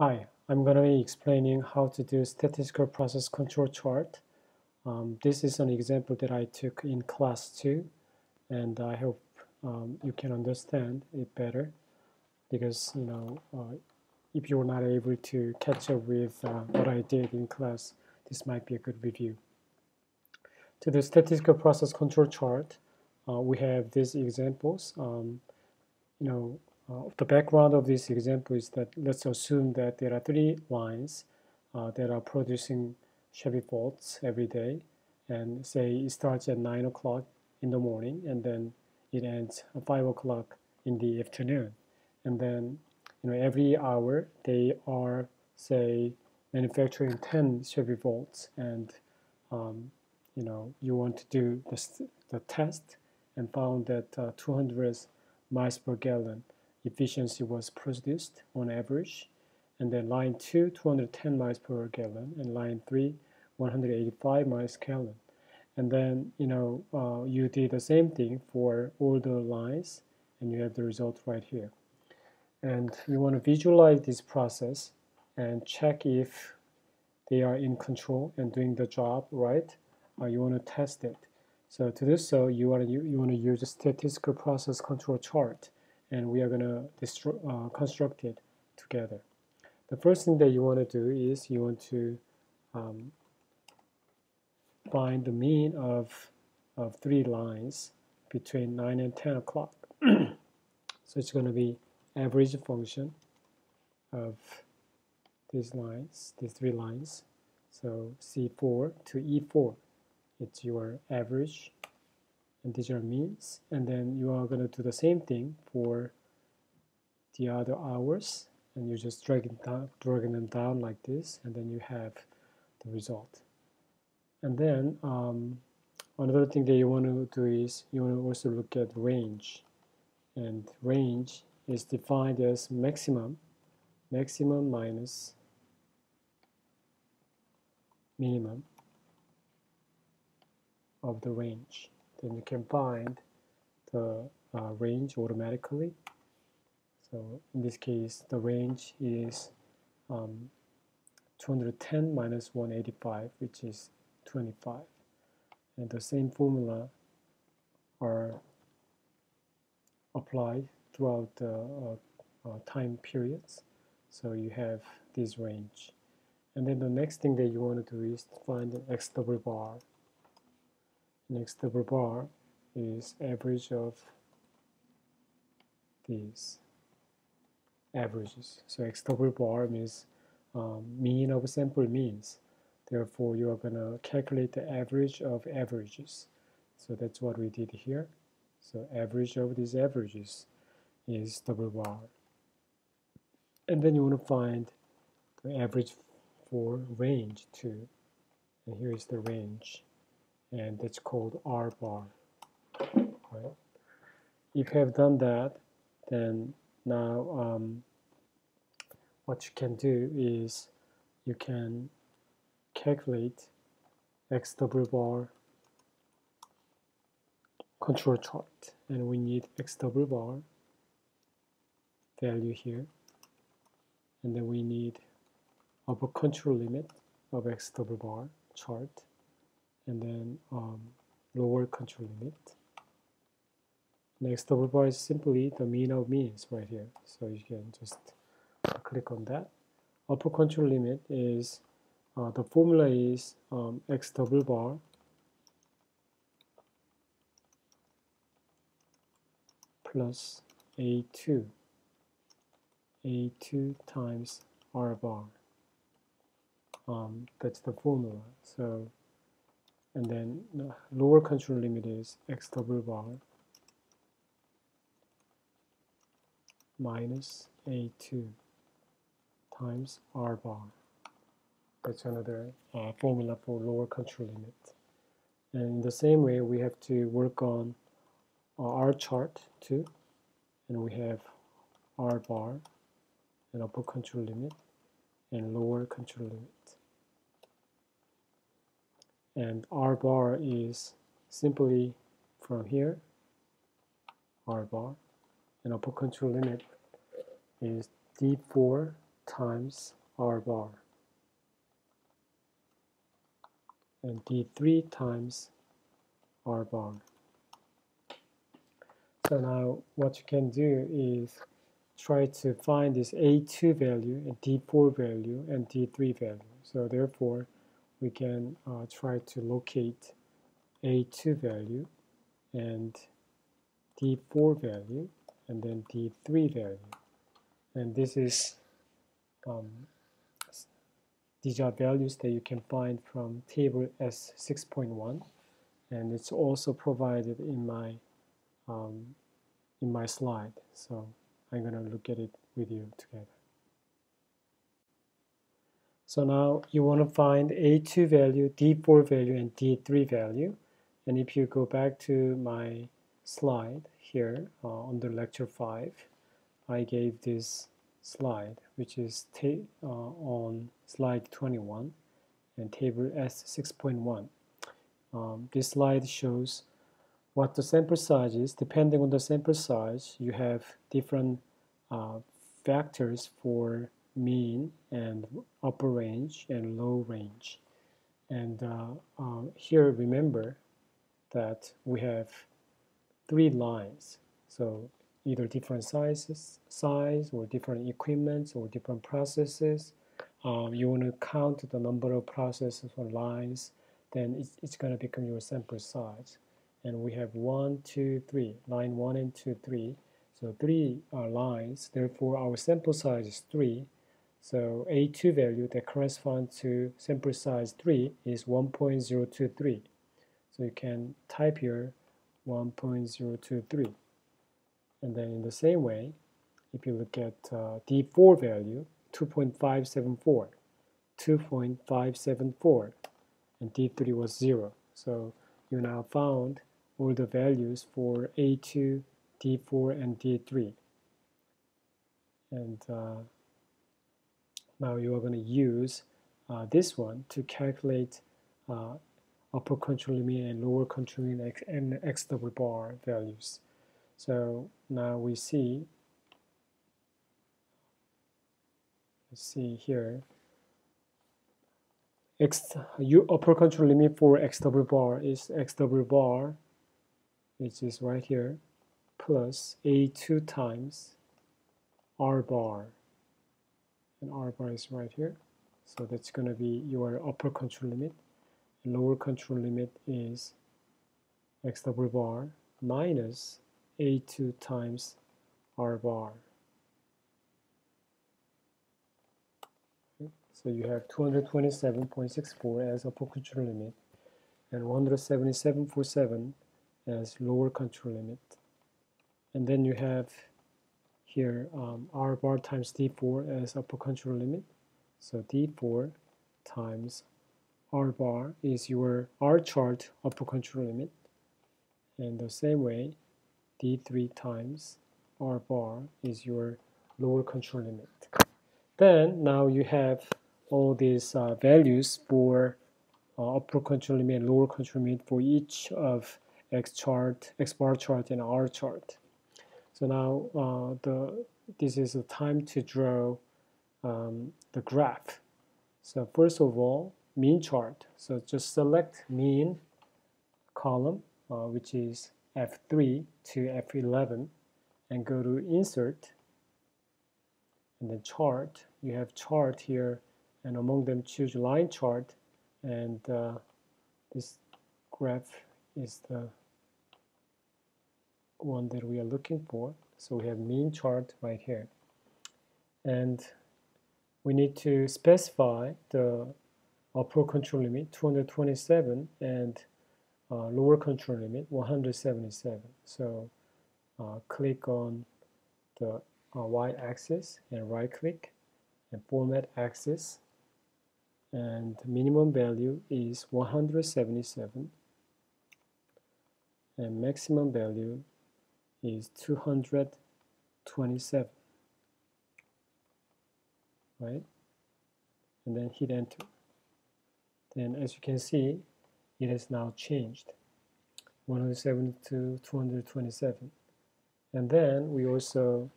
Hi, I'm going to be explaining how to do statistical process control chart. Um, this is an example that I took in class 2 and I hope um, you can understand it better because you know uh, if you're not able to catch up with uh, what I did in class this might be a good review. To the statistical process control chart uh, we have these examples um, you know uh, the background of this example is that let's assume that there are three lines uh, that are producing Chevy volts every day. And say it starts at 9 o'clock in the morning and then it ends at 5 o'clock in the afternoon. And then you know every hour they are say manufacturing 10 Chevy volts and um, you know you want to do the, the test and found that uh, 200 miles per gallon efficiency was produced on average. And then line 2, 210 miles per gallon, and line 3, 185 miles per gallon. And then, you know, uh, you did the same thing for all the lines, and you have the result right here. And you want to visualize this process and check if they are in control and doing the job right. Uh, you want to test it. So to do so, you want to you, you want to use a statistical process control chart and we are going to uh, construct it together. The first thing that you want to do is you want to um, find the mean of, of three lines between 9 and 10 o'clock. so it's going to be average function of these lines, these three lines. So C4 to E4, it's your average are means and then you are going to do the same thing for the other hours and you're just dragging, down, dragging them down like this and then you have the result. And then um, another thing that you want to do is you want to also look at range and range is defined as maximum maximum minus minimum of the range then you can find the uh, range automatically. So in this case, the range is um, 210 minus 185, which is 25. And the same formula are applied throughout the uh, uh, time periods. So you have this range. And then the next thing that you want to do is find the x double bar next double bar is average of these averages. So x double bar means um, mean of sample means. Therefore, you are going to calculate the average of averages. So that's what we did here. So average of these averages is double bar. And then you want to find the average for range too. And here is the range and that's called R bar. Right? If you have done that, then now um, what you can do is you can calculate X double bar control chart and we need X double bar value here and then we need upper control limit of X double bar chart and then um, lower control limit. Next double bar is simply the mean of means right here. So you can just click on that. Upper control limit is, uh, the formula is um, x double bar plus A2. A2 times R bar. Um, that's the formula. So and then the lower control limit is x double bar minus a2 times r bar. That's another uh, formula for lower control limit. And in the same way, we have to work on uh, R chart too. And we have R bar and upper control limit and lower control limit and R bar is simply from here R bar and upper control limit is D4 times r bar and d3 times r bar. So now what you can do is try to find this A2 value and D4 value and D3 value. So therefore we can uh, try to locate A2 value and D4 value and then D3 value. And this is um, these are values that you can find from table S6.1 and it's also provided in my um, in my slide. So I'm gonna look at it with you together so now you want to find A2 value, D4 value, and D3 value. And if you go back to my slide here uh, under lecture 5, I gave this slide, which is uh, on slide 21 and table S6.1. Um, this slide shows what the sample size is. Depending on the sample size, you have different uh, factors for mean and upper range and low range. And uh, uh, here, remember that we have three lines. So either different sizes, size, or different equipments, or different processes. Um, you want to count the number of processes or lines, then it's, it's going to become your sample size. And we have one, two, three, line one and two, three. So three are lines, therefore our sample size is three. So A2 value that corresponds to sample size 3 is 1.023. So you can type here 1.023. And then in the same way, if you look at uh, D4 value, 2.574, 2.574, and D3 was 0. So you now found all the values for A2, D4, and D3. And uh, now you are going to use uh, this one to calculate uh, upper control limit and lower control limit and x double bar values. So now we see, see here, x. u upper control limit for x double bar is x double bar, which is right here, plus a2 times r bar and r bar is right here. So that's going to be your upper control limit. Lower control limit is x double bar minus a2 times r bar. So you have 227.64 as upper control limit and 177.47 as lower control limit. And then you have here um, r bar times d4 as upper control limit. So d4 times r bar is your r chart upper control limit. And the same way, d3 times r bar is your lower control limit. Then now you have all these uh, values for uh, upper control limit and lower control limit for each of x chart, x bar chart, and r chart. So now uh, the this is the time to draw um, the graph. So first of all, mean chart. So just select mean column, uh, which is F3 to F11, and go to Insert, and then Chart. You have Chart here, and among them choose Line Chart, and uh, this graph is the one that we are looking for. So we have mean chart right here. And we need to specify the upper control limit 227 and uh, lower control limit 177. So uh, click on the uh, y-axis and right click and format axis and minimum value is 177 and maximum value is 227 right and then hit enter then as you can see it has now changed 107 to 227 and then we also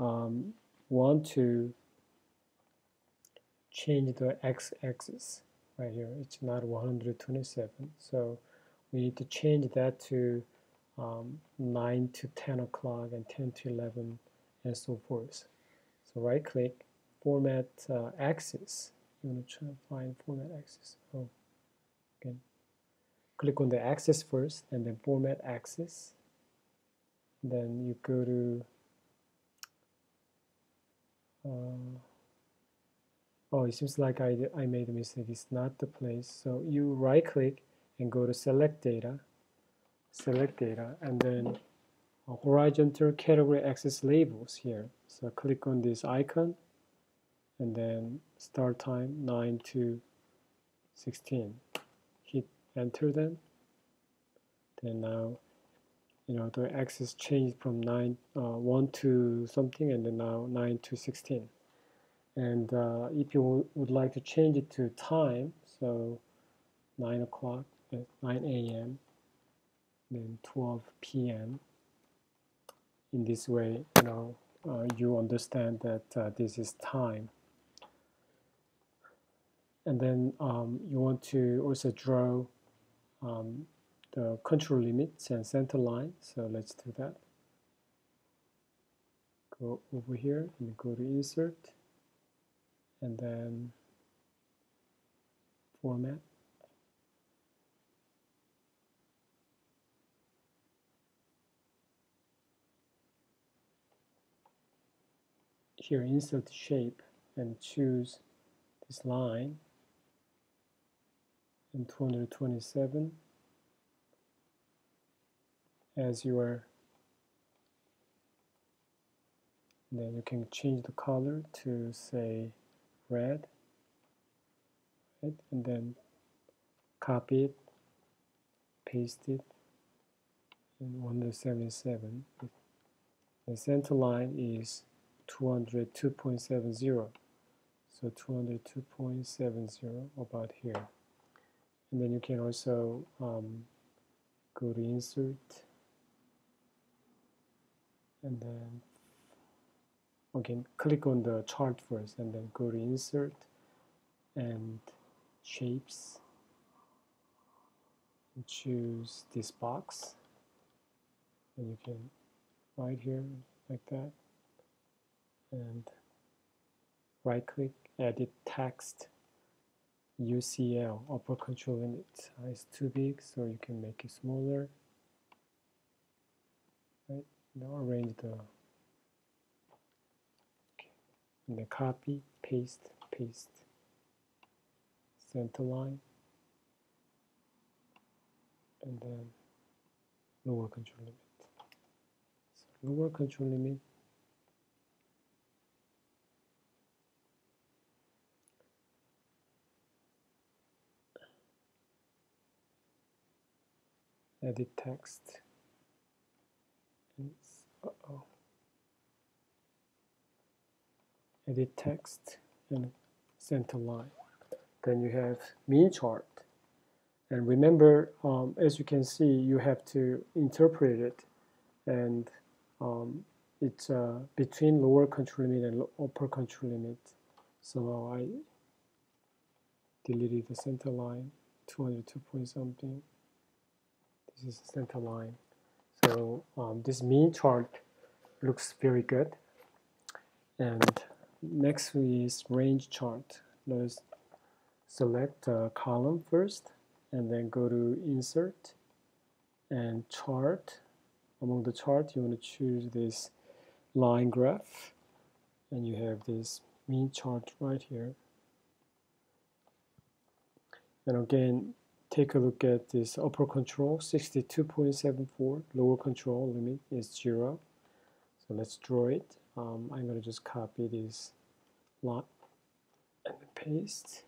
um, want to change the x-axis right here. It's not 127. So we need to change that to um, 9 to 10 o'clock and 10 to 11 and so forth. So right click, format uh, axis. You want to try to find format axis. Oh, again. Click on the axis first and then format axis. Then you go to uh, oh it seems like I, I made a mistake it's not the place so you right click and go to select data select data and then horizontal category axis labels here. So click on this icon and then start time 9 to 16 hit enter then. Then now you know the axis changed from 9 uh, 1 to something and then now 9 to 16 and uh, if you would like to change it to time so 9 o'clock uh, 9 a.m then 12 p.m in this way you know uh, you understand that uh, this is time. And then um, you want to also draw um, the control limits and center line. So let's do that. Go over here and go to insert. And then format here insert shape and choose this line and 227 as your then you can change the color to say red right? and then copy it paste it in 177 the center line is 202.70 so 202.70 about here. And then you can also um, go to insert. And then again click on the chart first and then go to insert and shapes. And choose this box. And you can right here like that and right click edit text UCL upper control limit size too big so you can make it smaller right now arrange the okay. and then copy paste paste center line and then lower control limit so lower control limit edit text. Uh -oh. edit text and center line. Then you have mean chart. And remember um, as you can see you have to interpret it and um, it's uh, between lower control limit and upper control limit. So I deleted the center line 202 point something this is the center line. So um, this mean chart looks very good. And next is range chart. Let's select a column first and then go to insert and chart. Among the chart you want to choose this line graph and you have this mean chart right here. And again, take a look at this upper control 62.74 lower control limit is zero. So let's draw it. Um, I'm going to just copy this line and paste.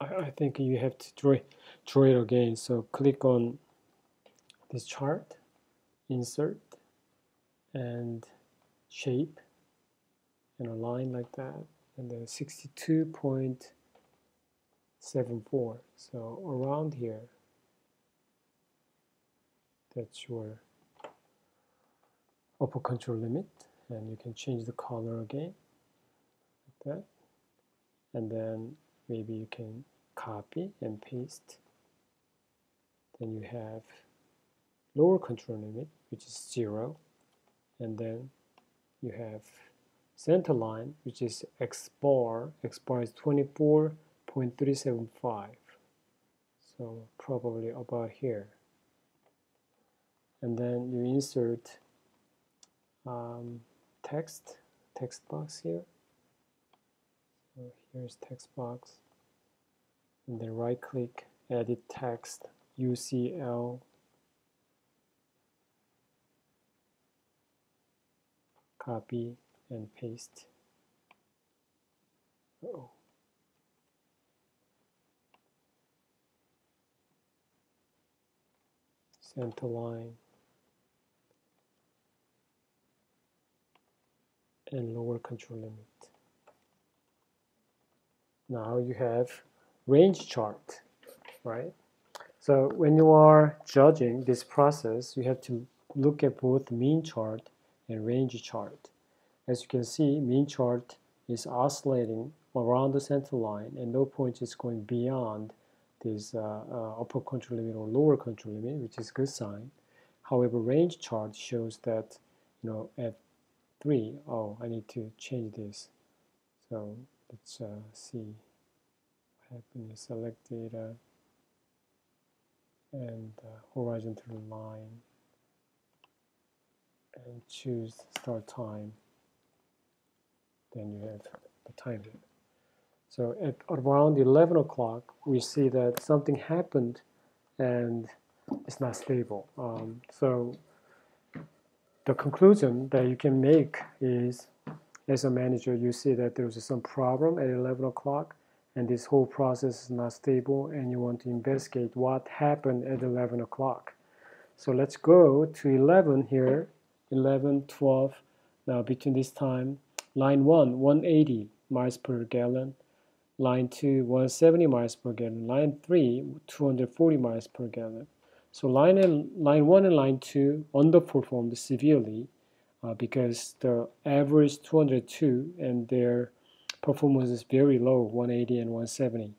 I, I think you have to draw, draw it again. So click on this chart, insert, and shape, and a line like that, and then 62.74 so around here that's your upper control limit and you can change the color again like that. And then maybe you can copy and paste. Then you have lower control limit which is zero and then you have center line which is x bar x bar is 24.375 so probably about here. And then you insert um, text text box here. So here's text box. And then right click edit text UCL copy and paste uh -oh. center line and lower control limit. Now you have range chart, right? So when you are judging this process, you have to look at both mean chart and range chart. As you can see, mean chart is oscillating around the center line and no point is going beyond this uh, uh, upper control limit or lower control limit, which is good sign. However, range chart shows that you know at 3. Oh, I need to change this. So let's uh, see what happens. Select data and uh, horizontal line and choose start time. Then you have the time. So at around 11 o'clock, we see that something happened and it's not stable. Um, so the conclusion that you can make is as a manager you see that there's some problem at 11 o'clock and this whole process is not stable and you want to investigate what happened at 11 o'clock so let's go to 11 here 11 12 now between this time line 1 180 miles per gallon line 2 170 miles per gallon line 3 240 miles per gallon so line and line one and line two underperformed severely uh, because the average 202 and their performance is very low, 180 and 170.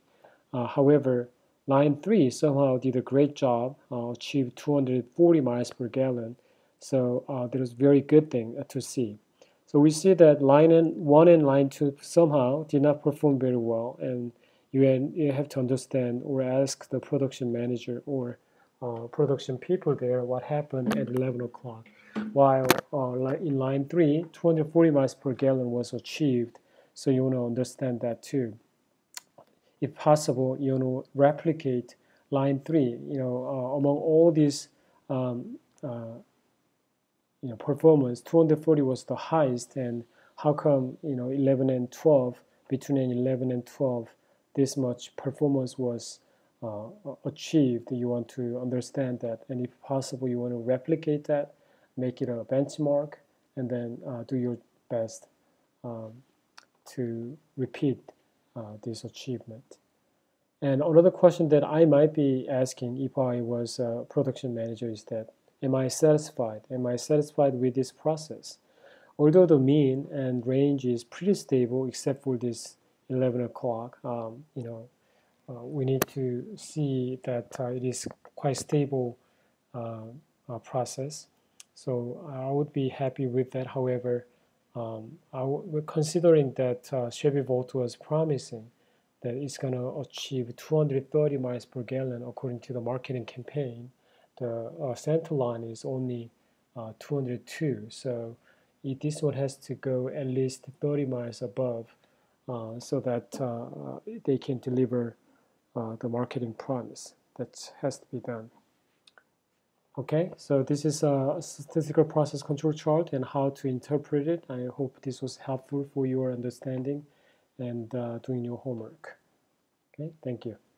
Uh, however, line three somehow did a great job, uh, achieved 240 miles per gallon. So uh, was very good thing uh, to see. So we see that line one and line two somehow did not perform very well, and you, you have to understand or ask the production manager or uh, production people there what happened at 11 o'clock. While uh, in line 3, 240 miles per gallon was achieved. So you want to understand that too. If possible, you know, replicate line 3. You know, uh, among all these um, uh, you know, performance, 240 was the highest, and how come you know 11 and 12 between 11 and 12 this much performance was uh, achieved, you want to understand that, and if possible, you want to replicate that, make it a benchmark, and then uh, do your best um, to repeat uh, this achievement. And another question that I might be asking if I was a production manager is that, am I satisfied? Am I satisfied with this process? Although the mean and range is pretty stable except for this 11 o'clock, um, you know, uh, we need to see that uh, it is quite stable uh, process. So I would be happy with that. However, um, we're considering that uh, Chevy Volt was promising that it's going to achieve 230 miles per gallon according to the marketing campaign. The uh, center line is only uh, 202, so it, this one has to go at least 30 miles above uh, so that they can deliver uh, the marketing promise that has to be done. Okay, so this is a statistical process control chart and how to interpret it. I hope this was helpful for your understanding and uh, doing your homework. Okay, thank you.